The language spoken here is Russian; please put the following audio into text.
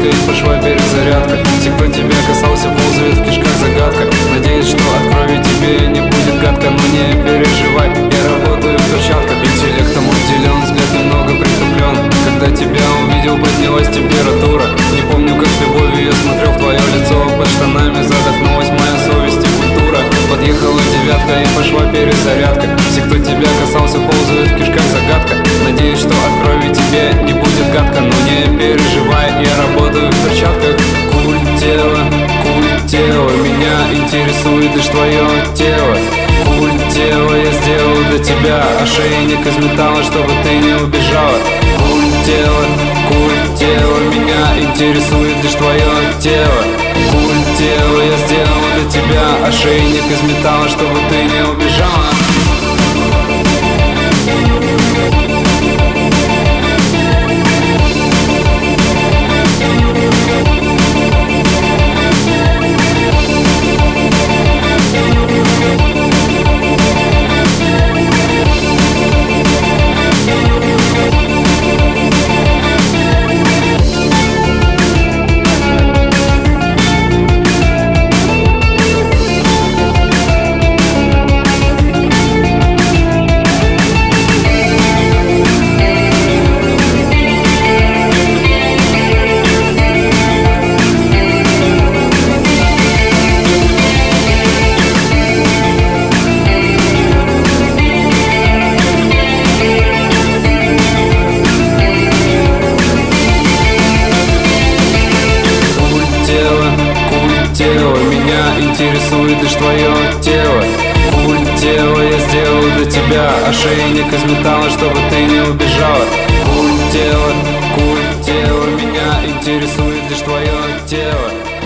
загадка Из большой перезарядка кто тебя касался ползает в кишках загадка. Надеюсь, что от крови тебе не будет гадко Но не переживай, я работаю в перчатках. Интеллектом уделен, взгляд немного притуплен Когда тебя увидел, поднялась температура. Не помню, как с любовью я смотрел в твое лицо. Под штанами задохнулась моя совесть и культура. Подъехала девятка и пошла перезарядка. Все, кто тебя касался, ползает в кишках загадка. Надеюсь, что от крови тебе не будет гадко Но не переживай. Тела Меня интересует лишь твое тело. Культ тела я сделал для тебя Ошейник из металла, чтобы ты не убежала. Культ тела, культ тела Меня интересует лишь твое тело. Культ тела я сделал для тебя Ошейник из металла, чтобы ты не убежала интересует лишь твое тело. Культ тела я сделал для тебя Ошейник из металла, чтобы ты не убежала. Культ тела, культ тела Меня интересует лишь твое тело